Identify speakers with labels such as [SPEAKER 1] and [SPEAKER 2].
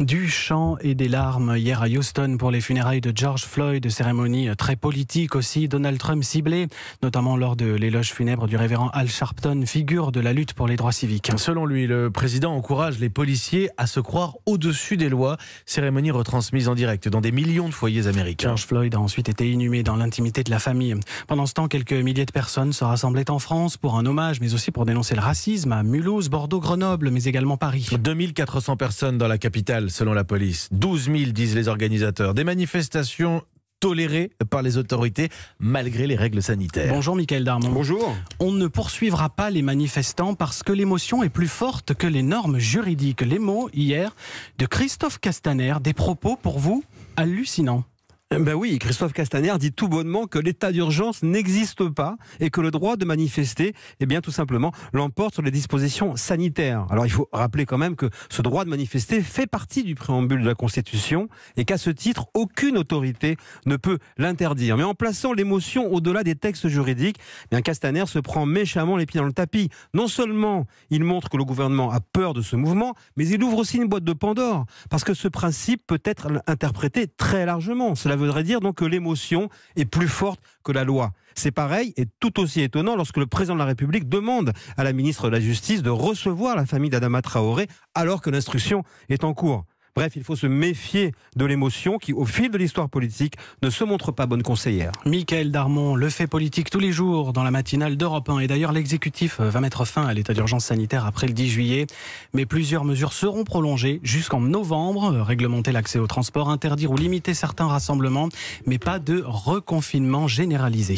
[SPEAKER 1] Du chant et des larmes hier à Houston pour les funérailles de George Floyd, cérémonie très politique aussi. Donald Trump ciblé, notamment lors de l'éloge funèbre du révérend Al Sharpton, figure de la lutte pour les droits civiques.
[SPEAKER 2] Selon lui, le président encourage les policiers à se croire au-dessus des lois. Cérémonie retransmise en direct dans des millions de foyers américains.
[SPEAKER 1] George Floyd a ensuite été inhumé dans l'intimité de la famille. Pendant ce temps, quelques milliers de personnes se rassemblaient en France pour un hommage, mais aussi pour dénoncer le racisme à Mulhouse, Bordeaux, Grenoble, mais également Paris.
[SPEAKER 2] 2400 personnes dans la capitale selon la police. 12 000 disent les organisateurs. Des manifestations tolérées par les autorités malgré les règles sanitaires.
[SPEAKER 1] Bonjour Mickaël Darmon.
[SPEAKER 3] Bonjour.
[SPEAKER 1] On ne poursuivra pas les manifestants parce que l'émotion est plus forte que les normes juridiques. Les mots hier de Christophe Castaner, des propos pour vous hallucinants.
[SPEAKER 3] Ben oui, Christophe Castaner dit tout bonnement que l'état d'urgence n'existe pas et que le droit de manifester, eh bien tout simplement, l'emporte sur les dispositions sanitaires. Alors il faut rappeler quand même que ce droit de manifester fait partie du préambule de la Constitution et qu'à ce titre, aucune autorité ne peut l'interdire. Mais en plaçant l'émotion au-delà des textes juridiques, eh bien Castaner se prend méchamment les pieds dans le tapis. Non seulement il montre que le gouvernement a peur de ce mouvement, mais il ouvre aussi une boîte de Pandore parce que ce principe peut être interprété très largement. Cela voudrait dire donc que l'émotion est plus forte que la loi. C'est pareil et tout aussi étonnant lorsque le président de la République demande à la ministre de la Justice de recevoir la famille d'Adama Traoré alors que l'instruction est en cours. Bref, il faut se méfier de l'émotion qui, au fil de l'histoire politique, ne se montre pas bonne conseillère.
[SPEAKER 1] Michael Darmon, le fait politique tous les jours dans la matinale d'Europe 1. Et d'ailleurs, l'exécutif va mettre fin à l'état d'urgence sanitaire après le 10 juillet. Mais plusieurs mesures seront prolongées jusqu'en novembre. Réglementer l'accès au transport, interdire ou limiter certains rassemblements, mais pas de reconfinement généralisé.